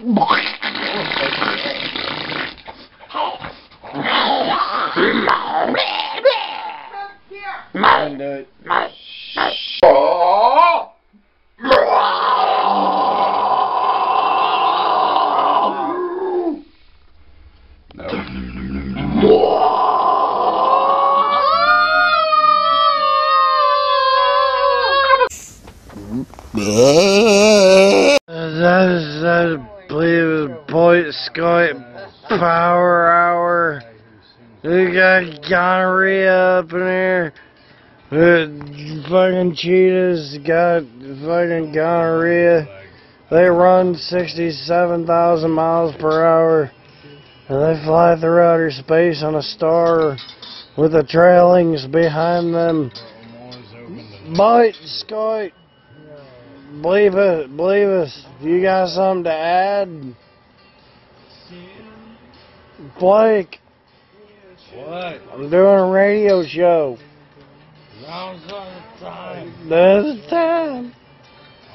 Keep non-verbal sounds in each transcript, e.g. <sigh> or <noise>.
Don't We got gonorrhea up in here. Uh, fucking cheetahs got fucking gonorrhea. They run 67,000 miles per hour. And they fly through outer space on a star with the trailings behind them. Bite, Scout. Believe it, believe us. You got something to add? Blake, What? I'm doing a radio show. Now's not the time. There's the time.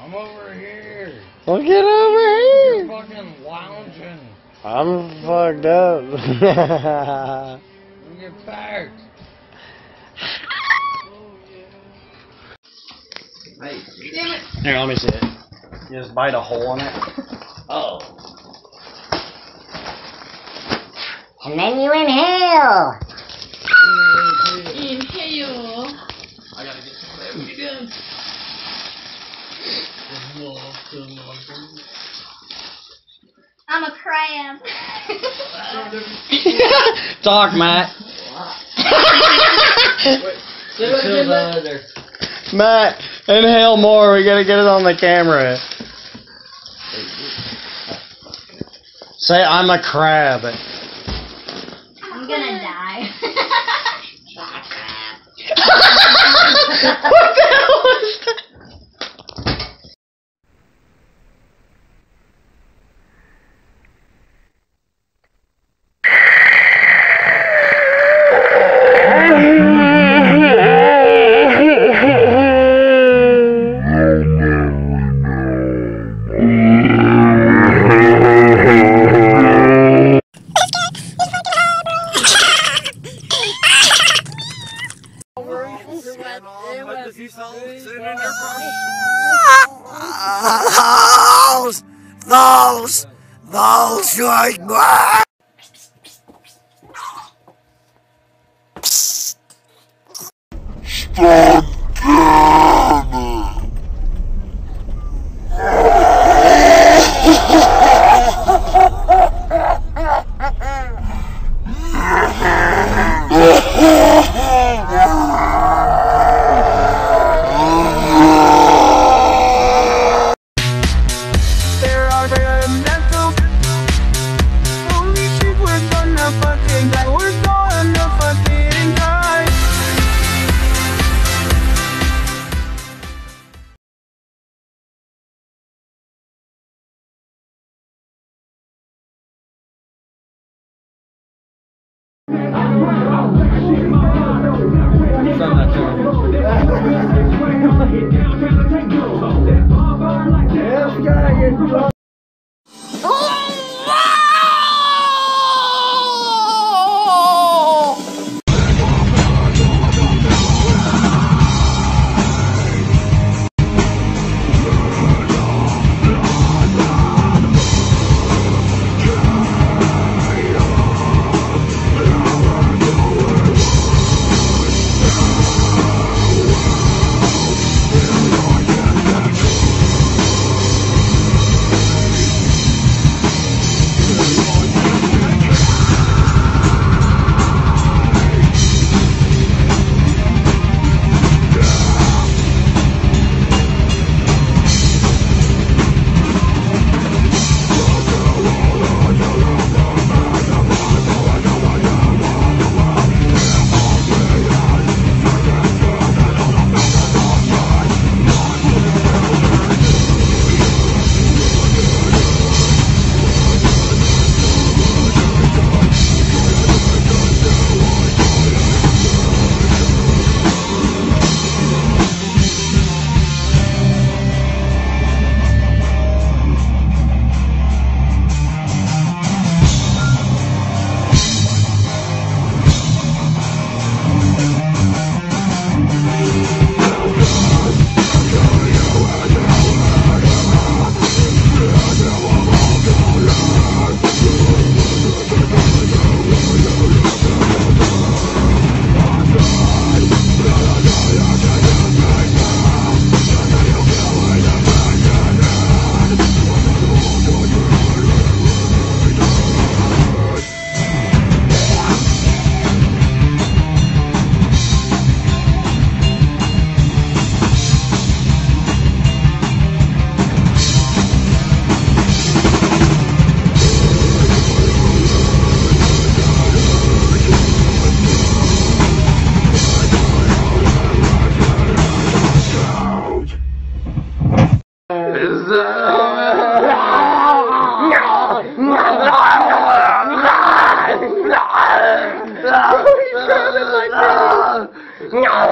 I'm over here. Well, get over here. You're here. fucking lounging. I'm fucked up. You get back. Here, let me see it. You just bite a hole in it. <laughs> Oh. And then you inhale. Inhale. I gotta get some of that weed. I'm a crab. <laughs> Talk, Matt. <laughs> Matt, inhale more. We gotta get it on the camera. Say, I'm a crab. What Those, those, those right back. Sun that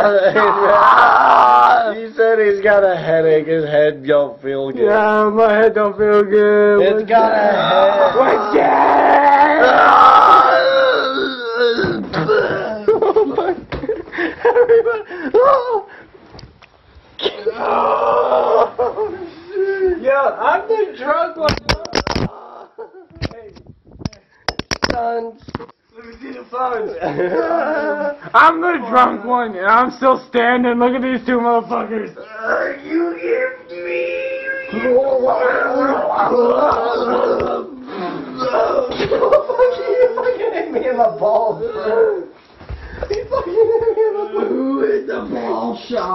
<laughs> He's got a headache. His head don't feel good. Yeah, my head don't feel good. It's What's got that? a head. What's that? <laughs> oh my! Everybody! Oh! Oh, shit. Yo, I'm the drunk one. Hey, let me see the phones. <laughs> I'm the drunk one, and I'm still standing. Look at these two motherfuckers. you hit me. me in the balls. He fucking hit me in the balls. The ball shot?